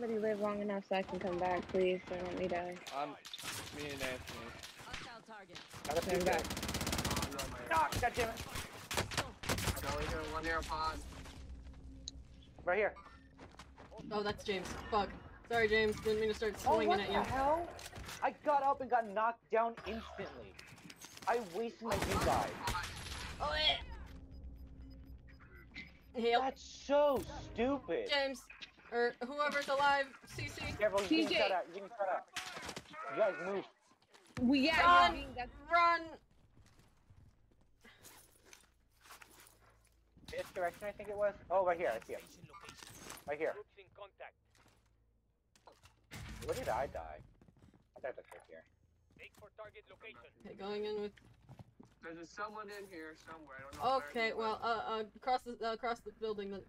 somebody live long enough so I can come back, please. Don't let me die. I'm me and Anthony. Got a Come few back. Ah, God damn it. Going here, one near pod. Right here. Oh, that's James. Fuck. Sorry, James. Didn't mean to start swinging Oh, swinging what the hell? I got up and got knocked down instantly. I wasted my you guys. Oh, Heal. That's so stupid. James. Or whoever's alive. CC. Careful, you TJ. can shut out. You can shut out. You guys move. We yeah, Run! you're that's Run! This direction, I think it was. Oh, right here. I see it. Right here. Troops in contact. Where did I die? I died like right here. Make for target location. Okay, going in with. There's someone in here somewhere. I don't know. Okay, well, uh, uh, across the uh, across the building. Then.